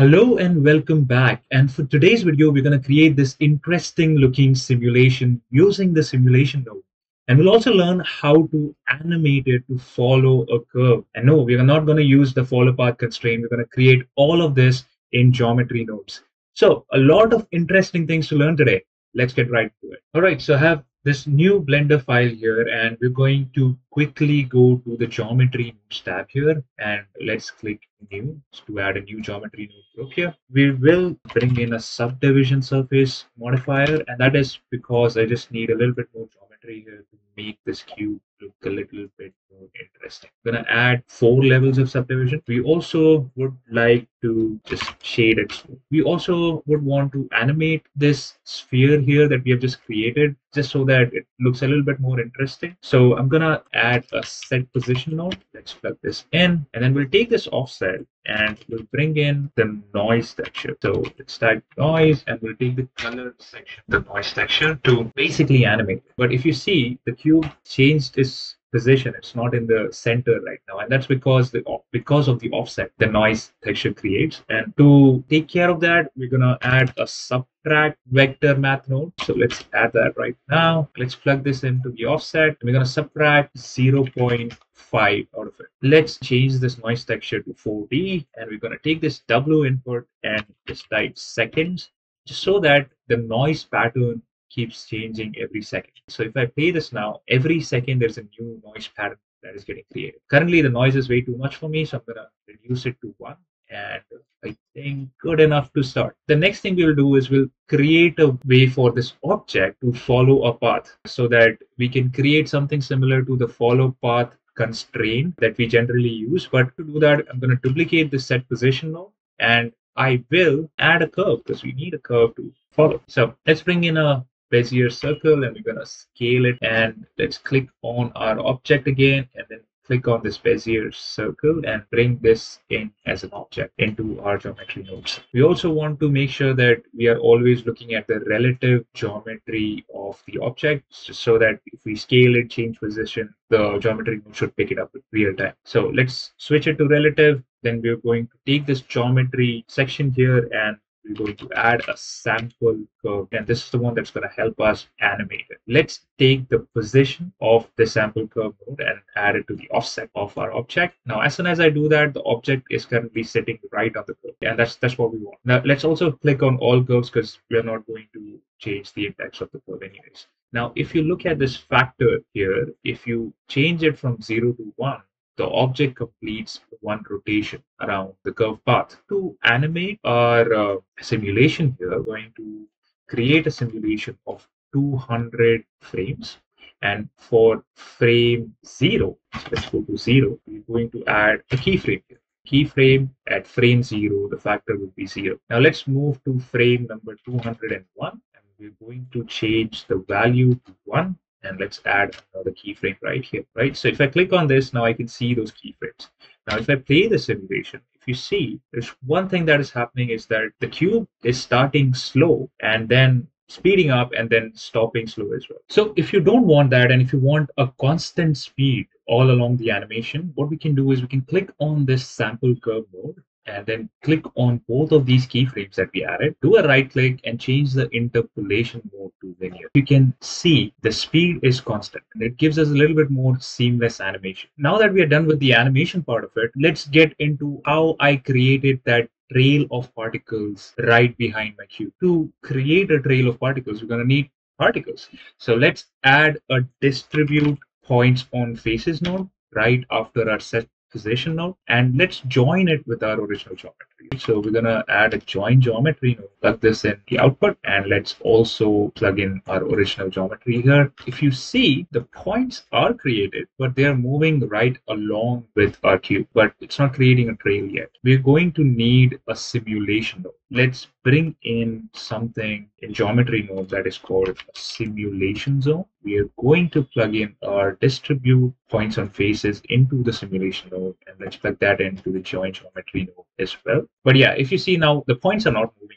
Hello and welcome back. And for today's video, we're going to create this interesting looking simulation using the simulation node. And we'll also learn how to animate it to follow a curve. And no, we're not going to use the follow path constraint. We're going to create all of this in geometry nodes. So a lot of interesting things to learn today. Let's get right to it. All right, so I have this new Blender file here and we're going to quickly go to the geometry tab here and let's click new to add a new geometry node group here. We will bring in a subdivision surface modifier and that is because I just need a little bit more geometry here to make this cube look a little bit more interesting. I'm gonna add four levels of subdivision. We also would like to just shade it. We also would want to animate this sphere here that we have just created just so that it looks a little bit more interesting. So I'm gonna add a set position node. Let's plug this in and then we'll take this offset and we'll bring in the noise texture. So let's type noise and we'll take the color section, the noise texture to basically animate. But if you see the cube changed its position. It's not in the center right now. And that's because the because of the offset the noise texture creates and to take care of that we're to add a subtract vector math node. So let's add that right now. Let's plug this into the offset. We're to subtract 0.5 out of it. Let's change this noise texture to 4d and we're to take this w input and just type seconds just so that the noise pattern keeps changing every second. So if I play this now, every second there's a new noise pattern that is getting created. Currently the noise is way too much for me, so I'm gonna reduce it to one and I think good enough to start. The next thing we'll do is we'll create a way for this object to follow a path so that we can create something similar to the follow path constraint that we generally use. But to do that, I'm going to duplicate the set position now and I will add a curve because we need a curve to follow. So let's bring in a Bezier circle and we're going to scale it and let's click on our object again and then click on this Bezier circle and bring this in as an object into our geometry nodes. We also want to make sure that we are always looking at the relative geometry of the object so that if we scale it, change position, the geometry node should pick it up in real time. So let's switch it to relative. Then we're going to take this geometry section here and we're going to add a sample curve and this is the one that's going to help us animate it. Let's take the position of the sample curve node and add it to the offset of our object. Now, as soon as I do that, the object is currently sitting right on the curve and that's that's what we want. Now, let's also click on all curves because we're not going to change the index of the curve anyways. Now, if you look at this factor here, if you change it from 0 to 1, the object completes one rotation around the curve path. To animate our uh, simulation here, we're going to create a simulation of 200 frames. And for frame zero, let's go to zero, we're going to add a keyframe here. Keyframe at frame zero, the factor would be zero. Now let's move to frame number 201 and we're going to change the value to one and let's add another keyframe right here, right? So if I click on this, now I can see those keyframes. Now, if I play the simulation, if you see, there's one thing that is happening is that the cube is starting slow and then speeding up and then stopping slow as well. So if you don't want that and if you want a constant speed all along the animation, what we can do is we can click on this sample curve node and then click on both of these keyframes that we added. Do a right click and change the interpolation mode to linear. You can see the speed is constant and it gives us a little bit more seamless animation. Now that we are done with the animation part of it, let's get into how I created that trail of particles right behind my cube. To create a trail of particles, we're going to need particles. So let's add a distribute points on faces node right after our set position node and let's join it with our original geometry. So we're gonna add a join geometry node, plug this in the output and let's also plug in our original geometry here. If you see the points are created, but they're moving right along with our cube, but it's not creating a trail yet. We're going to need a simulation node. Let's bring in something in geometry mode that is called simulation zone. We are going to plug in our distribute points on faces into the simulation node and let's plug that into the join geometry node as well. But yeah, if you see now the points are not moving.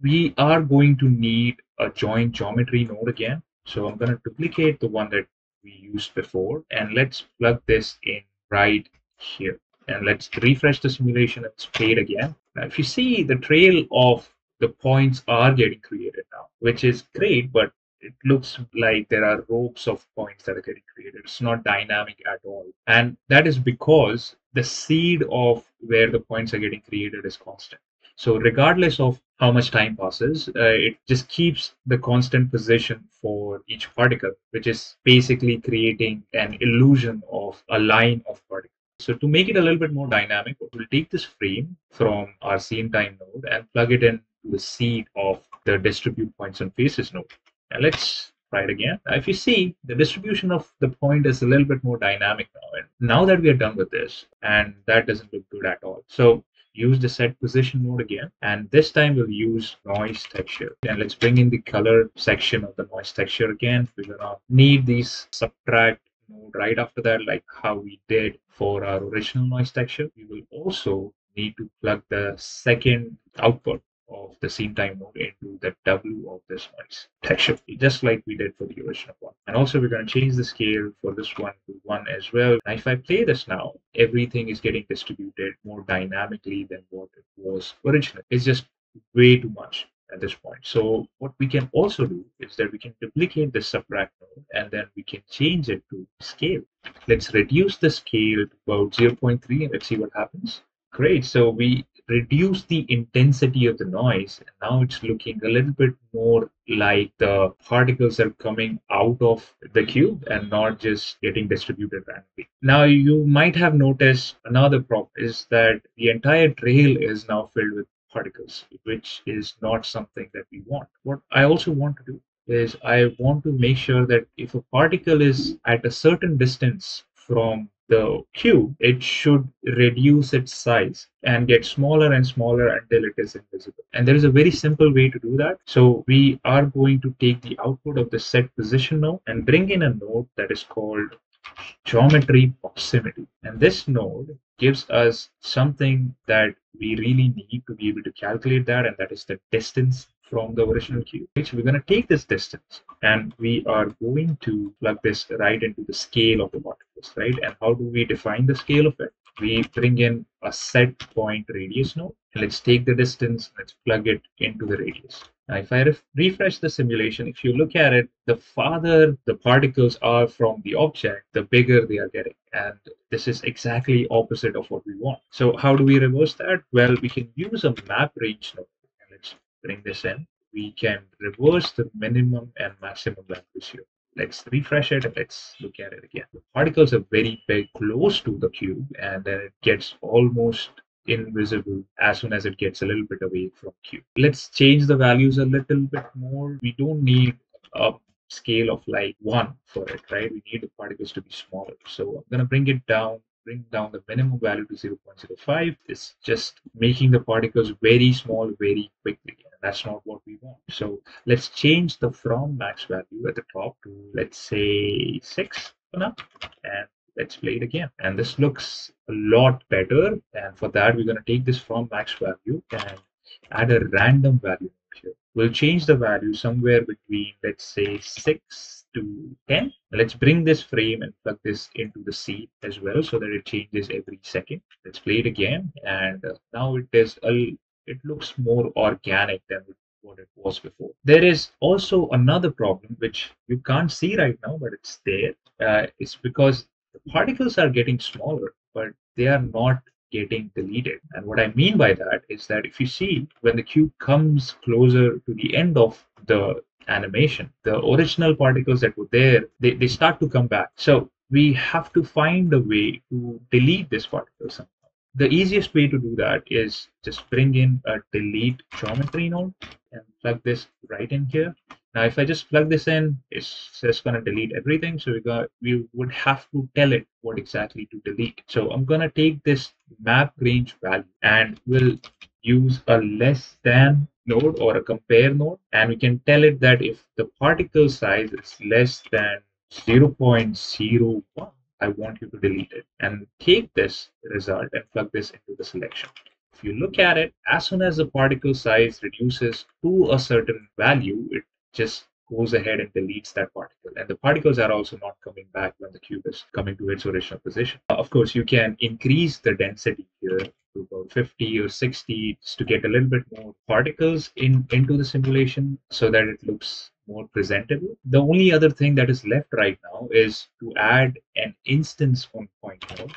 We are going to need a join geometry node again. So I'm going to duplicate the one that we used before and let's plug this in right here and let's refresh the simulation and play it again. If you see the trail of the points are getting created now, which is great, but it looks like there are ropes of points that are getting created. It's not dynamic at all. And that is because the seed of where the points are getting created is constant. So regardless of how much time passes, uh, it just keeps the constant position for each particle, which is basically creating an illusion of a line of particles. So to make it a little bit more dynamic, we'll take this frame from our scene time node and plug it into the seed of the distribute points and faces node. And let's try it again. Now, if you see, the distribution of the point is a little bit more dynamic now. And now that we are done with this, and that doesn't look good at all. So use the set position node again. And this time we'll use noise texture. And let's bring in the color section of the noise texture again. We're gonna need these subtract right after that, like how we did for our original noise texture. We will also need to plug the second output of the scene time node into the W of this noise texture, just like we did for the original one. And also we're going to change the scale for this one to one as well. Now, if I play this now, everything is getting distributed more dynamically than what it was originally. It's just way too much at this point. So what we can also do is that we can duplicate the subtract node and then we can change it to scale. Let's reduce the scale to about 0.3 and let's see what happens. Great. So we reduce the intensity of the noise. And now it's looking a little bit more like the particles are coming out of the cube and not just getting distributed randomly. Now you might have noticed another problem is that the entire trail is now filled with particles, which is not something that we want. What I also want to do is I want to make sure that if a particle is at a certain distance from the cube, it should reduce its size and get smaller and smaller until it is invisible. And there is a very simple way to do that. So we are going to take the output of the set position node and bring in a node that is called geometry proximity. And this node gives us something that we really need to be able to calculate that, and that is the distance from the original cube. So we're going to take this distance and we are going to plug this right into the scale of the particles, right? And how do we define the scale of it? We bring in a set point radius node. And let's take the distance, let's plug it into the radius. Now, if I ref refresh the simulation, if you look at it, the farther the particles are from the object, the bigger they are getting. And this is exactly opposite of what we want. So how do we reverse that? Well, we can use a map range node Let's bring this in, we can reverse the minimum and maximum values here. Let's refresh it and let's look at it again. The particles are very, very close to the cube and then it gets almost invisible as soon as it gets a little bit away from Q. Let's change the values a little bit more. We don't need a scale of like one for it, right? We need the particles to be smaller. So I'm going to bring it down bring down the minimum value to 0.05 is just making the particles very small very quickly and that's not what we want so let's change the from max value at the top to let's say 6 for now and let's play it again and this looks a lot better and for that we're going to take this from max value and add a random value here we'll change the value somewhere between let's say 6 to 10. Let's bring this frame and plug this into the seed as well so that it changes every second. Let's play it again. And uh, now it is a, it looks more organic than what it was before. There is also another problem which you can't see right now, but it's there. Uh, it's because the particles are getting smaller, but they are not getting deleted. And what I mean by that is that if you see when the cube comes closer to the end of the animation. The original particles that were there, they, they start to come back. So we have to find a way to delete this particle somehow. The easiest way to do that is just bring in a delete geometry node and plug this right in here. Now, if I just plug this in, it's just going to delete everything. So we got we would have to tell it what exactly to delete. So I'm going to take this map range value and we'll use a less than node or a compare node and we can tell it that if the particle size is less than 0.01 I want you to delete it and take this result and plug this into the selection. If you look at it, as soon as the particle size reduces to a certain value, it just goes ahead and deletes that particle. And the particles are also not coming back when the cube is coming to its original position. Uh, of course, you can increase the density here to about 50 or 60 to get a little bit more particles in into the simulation so that it looks more presentable. The only other thing that is left right now is to add an instance on point node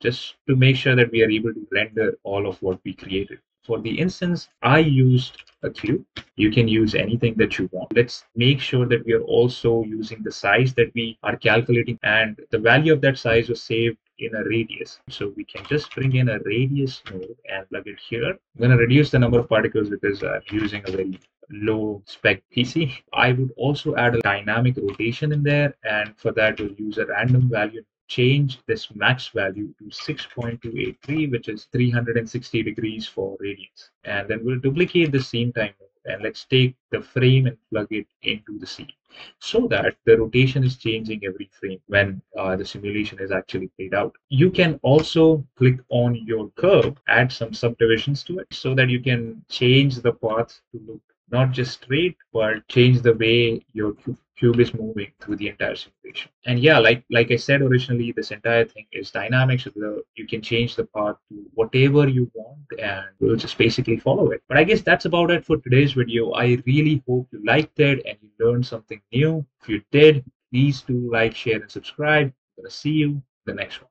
just to make sure that we are able to render all of what we created. For the instance, I used a cube. You can use anything that you want. Let's make sure that we are also using the size that we are calculating and the value of that size was saved in a radius. So we can just bring in a radius node and plug it here. I'm going to reduce the number of particles because I'm using a very low spec PC. I would also add a dynamic rotation in there. And for that, we'll use a random value change this max value to 6.283, which is 360 degrees for radians. And then we'll duplicate the scene time and let's take the frame and plug it into the scene so that the rotation is changing every frame when uh, the simulation is actually played out. You can also click on your curve, add some subdivisions to it so that you can change the path to look not just straight, but change the way your cube is moving through the entire simulation. And yeah, like like I said originally, this entire thing is dynamic, so the, you can change the path to whatever you want, and we'll just basically follow it. But I guess that's about it for today's video. I really hope you liked it and you learned something new. If you did, please do like, share, and subscribe. I'm gonna see you in the next one.